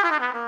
Ah.